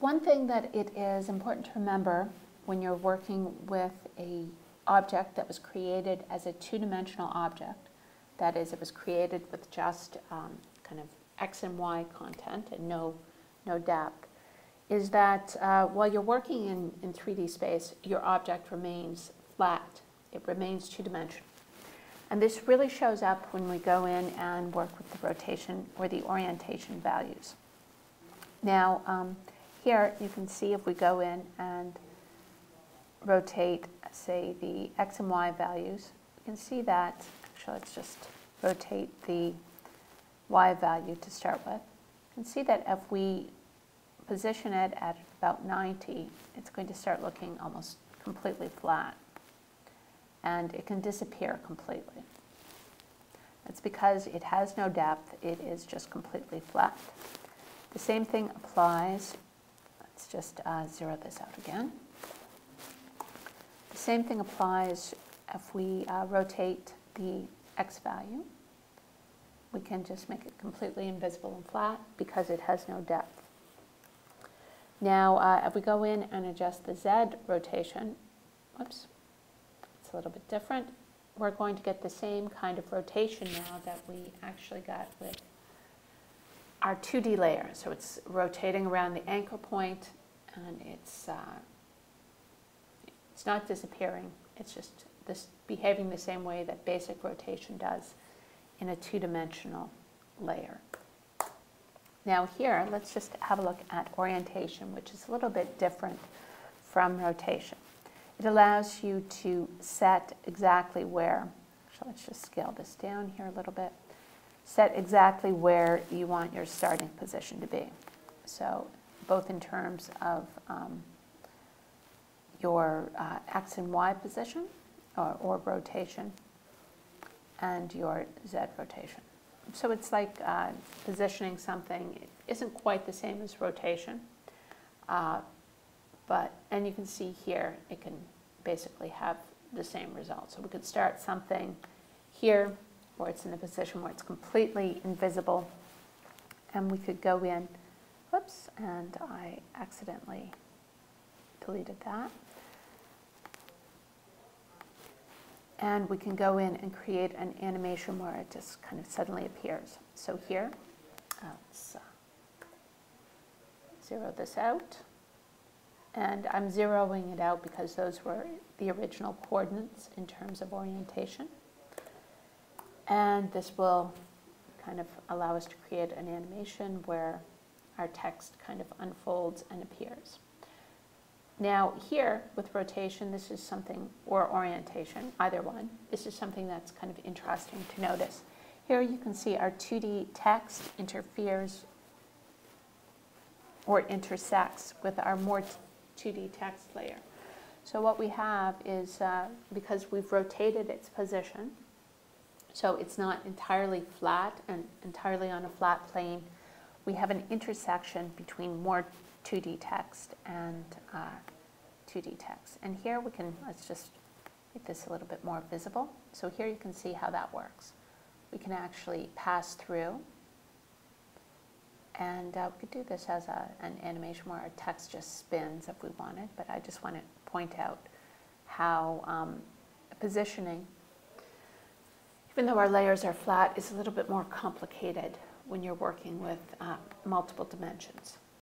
one thing that it is important to remember when you're working with a object that was created as a two-dimensional object, that is, it was created with just um, kind of x and y content and no, no depth, is that uh, while you're working in, in 3D space, your object remains flat. It remains two-dimensional. And this really shows up when we go in and work with the rotation or the orientation values. Now, um, here you can see if we go in and rotate, say, the x and y values, you can see that, actually let's just rotate the y value to start with. You can see that if we position it at about 90, it's going to start looking almost completely flat. And it can disappear completely. It's because it has no depth, it is just completely flat. The same thing applies, let's just uh, zero this out again. The same thing applies if we uh, rotate the x value. We can just make it completely invisible and flat because it has no depth. Now, uh, if we go in and adjust the Z rotation, whoops, it's a little bit different. We're going to get the same kind of rotation now that we actually got with our 2D layer. So it's rotating around the anchor point and it's, uh, it's not disappearing. It's just this behaving the same way that basic rotation does in a two-dimensional layer. Now here, let's just have a look at orientation, which is a little bit different from rotation. It allows you to set exactly where, so let's just scale this down here a little bit, set exactly where you want your starting position to be. So both in terms of um, your uh, x and y position or, or, rotation and your z rotation. So it's like uh, positioning something. It isn't quite the same as rotation, uh, but, and you can see here, it can basically have the same result. So we could start something here where it's in a position where it's completely invisible, and we could go in, whoops, and I accidentally deleted that. And we can go in and create an animation where it just kind of suddenly appears. So here, let's uh, zero this out. And I'm zeroing it out because those were the original coordinates in terms of orientation. And this will kind of allow us to create an animation where our text kind of unfolds and appears. Now here, with rotation, this is something, or orientation, either one, this is something that's kind of interesting to notice. Here you can see our 2D text interferes or intersects with our more 2D text layer. So what we have is, uh, because we've rotated its position, so it's not entirely flat and entirely on a flat plane, we have an intersection between more 2D text and uh, 2D text. And here we can, let's just make this a little bit more visible. So here you can see how that works. We can actually pass through and uh, we could do this as a, an animation where our text just spins if we wanted, but I just want to point out how um, positioning, even though our layers are flat, is a little bit more complicated when you're working with uh, multiple dimensions.